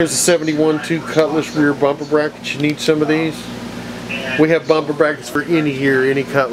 Here's a 71-2 Cutlass rear bumper bracket. You need some of these? We have bumper brackets for any year, any Cutlass.